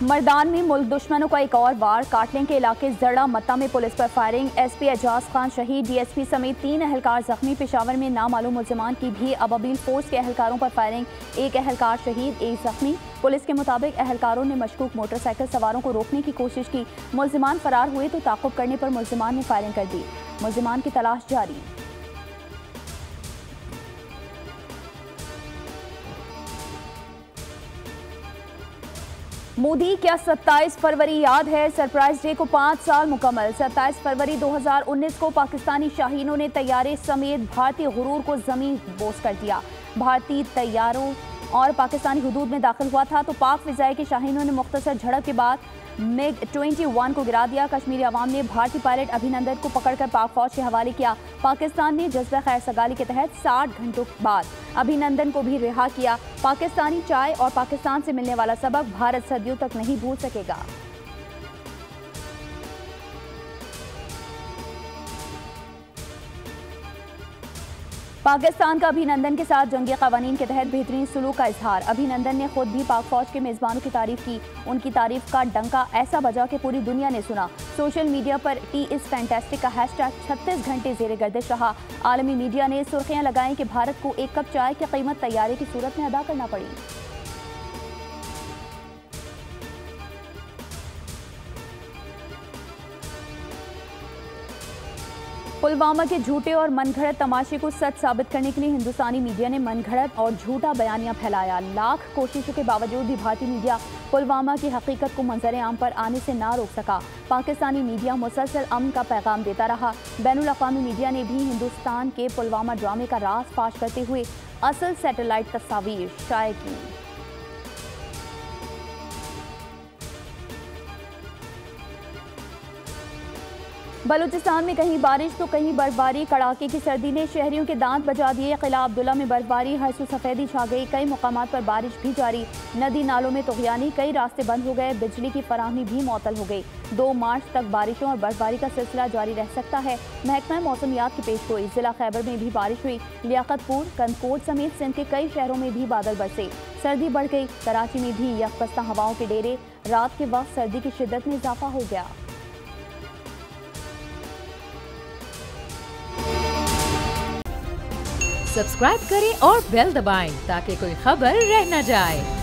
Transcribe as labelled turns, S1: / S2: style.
S1: مردان میں ملک دشمنوں کا ایک اور وار، کاٹلیں کے علاقے زڑا متا میں پولیس پر فائرنگ۔ ایس پی اعجاز خان شہید، ڈی ایس پی سمیت تین اہلکار زخمی۔ پشاور میں نامعلوم ملزمان کی بھی ابابیل فورس کے اہلکاروں پر فائرنگ۔ ایک اہلکار شہید، ایک زخمی۔ پولیس کے مطابق اہلکاروں نے مشکوک موٹر سائیکل سواروں کو روکنے کی کوشش کی۔ ملزمان فرار ہوئے تو تعقب کرنے پر ملزمان نے فائرنگ کر دی۔ ملزمان کی تلاش جاری۔ مودی کیا ستائیس فروری یاد ہے؟ سرپرائز ڈے کو پانچ سال مکمل۔ ستائیس فروری دو ہزار انیس کو پاکستانی شاہینوں نے طیارے سمیت بھارتی غرور کو زمین بوس کر دیا۔ بھارتی طیاروں اور پاکستانی حدود میں داخل ہوا تھا تو پاک فضائے کے شاہینوں نے مختصر جھڑپ کے بعد میگ ٹوئنٹی ون کو گرا دیا۔ کشمیری عوام نے بھارتی پائلٹ ابھینندن کو پکڑ کر پاک فوج کے حوالے کیا۔ پاکستان نے جذبہ خیر سگالی کے تحت ساٹھ گھنٹوں بعد ابھینندن کو بھی رہا کیا۔ پاکستانی چائے اور پاکستان سے ملنے والا سبق بھارت صدیوں تک نہیں بھول سکے گا۔ پاکستان کا ابھی نندن کے ساتھ جنگی قوانین کے تحت بہترین سلوک کا اظہار۔ ابھی نندن نے خود بھی پاک فوج کے میزبانوں کی تعریف کی۔ ان کی تعریف کا ڈنکا ایسا بجا کہ پوری دنیا نے سنا۔ سوشل میڈیا پر ٹی اس فینٹیسٹک کا ہیش ٹیگ چھتیس گھنٹے زیر گردش رہا عالمی میڈیا نے سرخیاں لگائیں کہ بھارت کو ایک کپ چائے کی قیمت تیاری کی صورت میں ادا کرنا پڑی۔ پلوامہ کے جھوٹے اور من گھڑت تماشے کو سچ ثابت کرنے کے لیے ہندوستانی میڈیا نے من گھڑت اور جھوٹا بیانیاں پھیلایا۔ لاکھ کوششوں کے باوجود بھی بھارتی میڈیا پلوامہ کی حقیقت کو منظر عام پر آنے سے نہ روک سکا۔ پاکستانی میڈیا مسلسل امن کا پیغام دیتا رہا۔ بین الاقوامی میڈیا نے بھی ہندوستان کے پلوامہ ڈرامے کا راز فاش کرتے ہوئے اصل سیٹلائٹ تصاویر شائع کی۔ بلوچستان میں کہیں بارش تو کہیں برفباری، کڑاکے کی سردی نے شہریوں کے دانت بجا دیے۔ قلعہ عبداللہ میں برفباری، ہر سو سفیدی چھا گئی۔ کئی مقامات پر بارش بھی جاری۔ ندی نالوں میں تغیانی کئی راستے بند ہو گئے۔ بجلی کی فراہمی بھی معطل ہو گئی۔ دو مارچ تک بارشوں اور برفباری کا سلسلہ جاری رہ سکتا ہے۔ محکمہ موسمیات کی پیش گوئی ضلع خیبر میں بھی بارش ہوئی۔ لیاقت پور کنکوٹ سمیت سندھ کے کئی شہروں میں بھی بادل برسے۔ سردی بڑھ گئی۔ کراچی میں بھی یکپستہ ہواؤں کے ڈیرے۔ رات کے وقت سردی کی شدت میں اضافہ ہو گیا۔
S2: سبسکرائب کریں اور بیل دبائیں تاکہ کوئی خبر رہ نہ جائے۔